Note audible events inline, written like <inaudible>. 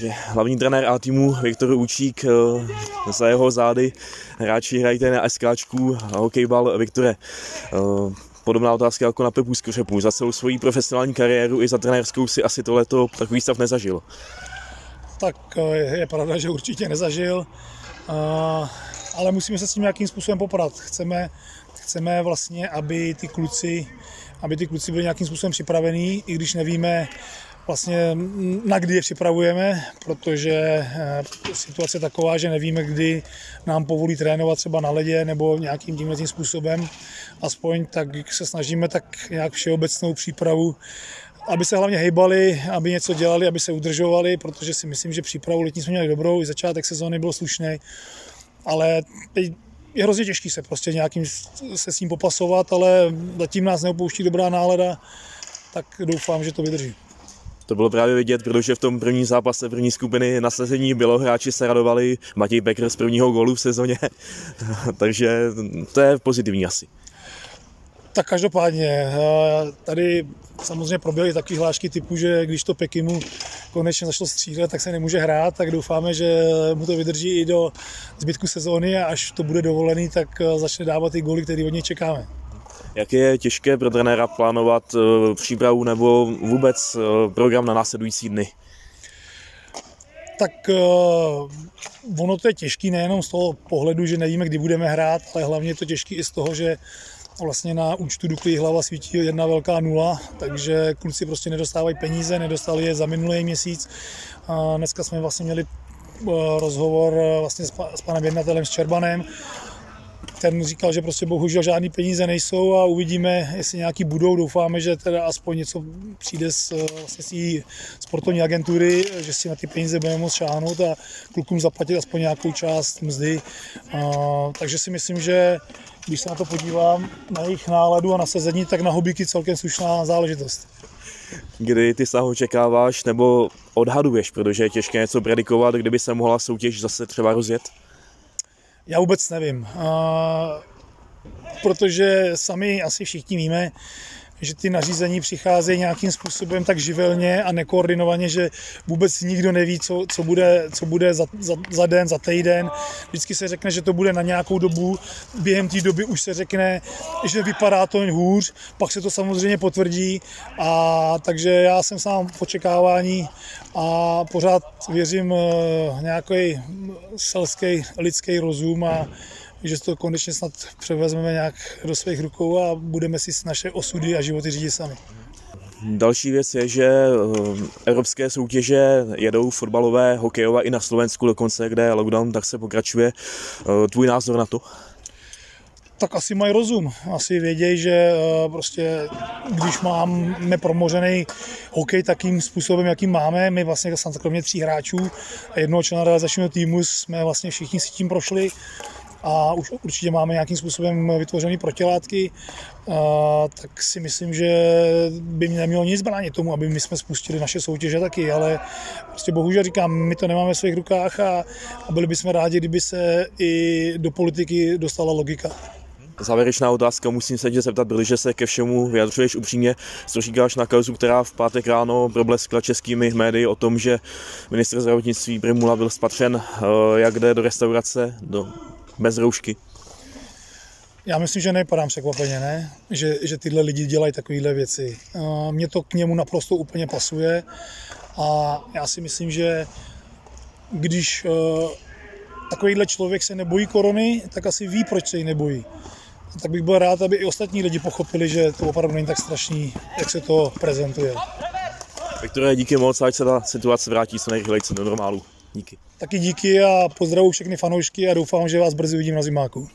že hlavní trenér A týmu Viktor Učík eh, za jeho zády hráči hrají na SKčku a hokejbal Viktore. Eh, podobná otázka jako na Pepu Skořepu. Za celou svoji profesionální kariéru i za trenérskou si asi tohleto takový stav nezažil. Tak eh, je pravda, že určitě nezažil, ale musíme se s tím nějakým způsobem poprat. Chceme, chceme vlastně, aby ty kluci, aby ty kluci byli nějakým způsobem připravení, i když nevíme, vlastně na kdy je připravujeme, protože eh, situace je taková, že nevíme, kdy nám povolí trénovat třeba na ledě nebo nějakým tímhle způsobem. Aspoň tak se snažíme tak nějak všeobecnou přípravu aby se hlavně hejbali, aby něco dělali, aby se udržovali, protože si myslím, že přípravu letní jsme měli dobrou, i začátek sezóny byl slušný, ale teď je hrozně těžký se prostě nějakým se s tím popasovat, ale zatím nás neopouští dobrá nálada, tak doufám, že to vydrží. To bylo právě vidět, protože v tom prvním zápase první skupiny nasazení bylo, hráči se radovali, Matěj Becker z prvního gólu v sezóně, <laughs> takže to je pozitivní asi. Tak každopádně, eh, tady samozřejmě proběhly takové hlášky typu, že když to Pekimu konečně začalo střílet, tak se nemůže hrát, tak doufáme, že mu to vydrží i do zbytku sezóny a až to bude dovolený, tak eh, začne dávat ty góly, které od něj čekáme. Jak je těžké pro trenéra plánovat eh, přípravu nebo vůbec eh, program na následující dny? Tak uh, ono to je těžké nejenom z toho pohledu, že nevíme, kdy budeme hrát, ale hlavně je to těžké i z toho, že vlastně na účtu Dukly hlava svítí jedna velká nula, takže kluci prostě nedostávají peníze, nedostali je za minulý měsíc. A dneska jsme vlastně měli rozhovor vlastně s panem jednatelem s Čerbanem ten říkal, že prostě bohužel žádný peníze nejsou a uvidíme, jestli nějaký budou. Doufáme, že teda aspoň něco přijde z, vlastně z sportovní agentury, že si na ty peníze budeme moct šáhnout a klukům zaplatit aspoň nějakou část mzdy. A, takže si myslím, že když se na to podívám, na jejich náladu a nasazení, tak na hobíky celkem slušná záležitost. Kdy ty se očekáváš nebo odhaduješ, protože je těžké něco predikovat, kdyby se mohla soutěž zase třeba rozjet? Já vůbec nevím, protože sami asi všichni víme, že ty nařízení přicházejí nějakým způsobem tak živelně a nekoordinovaně, že vůbec nikdo neví, co, co bude, co bude za, za, za den, za týden. Vždycky se řekne, že to bude na nějakou dobu, během té doby už se řekne, že vypadá to hůř, pak se to samozřejmě potvrdí a takže já jsem sám v očekávání a pořád věřím eh, nějaký selský lidský rozum a že to konečně snad převezmeme nějak do svých rukou a budeme si naše osudy a životy řídit sami. Další věc je, že eh, evropské soutěže jedou fotbalové, hokejové i na Slovensku dokonce, kde je lockdown, tak se pokračuje. Eh, tvůj názor na to? tak asi mají rozum. Asi vědějí, že eh, prostě když máme promořený hokej takým způsobem, jakým máme, my vlastně kromě tří hráčů a jednoho člena realizačního týmu jsme vlastně všichni si tím prošli, a už určitě máme nějakým způsobem vytvořené protilátky, tak si myslím, že by mě nemělo nic bránit tomu, aby my jsme spustili naše soutěže taky, ale prostě bohužel říkám, my to nemáme v svých rukách a, a byli bychom rádi, kdyby se i do politiky dostala logika. Závěrečná otázka, musím se tě zeptat, že se ke všemu vyjadřuješ upřímně, co říkáš na kauzu, která v pátek ráno probleskla českými médii o tom, že ministr zdravotnictví Primula byl spatřen, eh, jak jde do restaurace, do bez roušky? Já myslím, že nepadám překvapeně, ne? Že, že tyhle lidi dělají takovéhle věci. Mně to k němu naprosto úplně pasuje a já si myslím, že když uh, takovýhle člověk se nebojí korony, tak asi ví, proč se jí nebojí. Tak bych byl rád, aby i ostatní lidi pochopili, že to opravdu není tak strašný, jak se to prezentuje. Viktore, díky moc, ať se ta situace vrátí co nejrychleji do normálu. Díky. Taky díky a pozdravuji všechny fanoušky a doufám, že vás brzy uvidím na zimáku.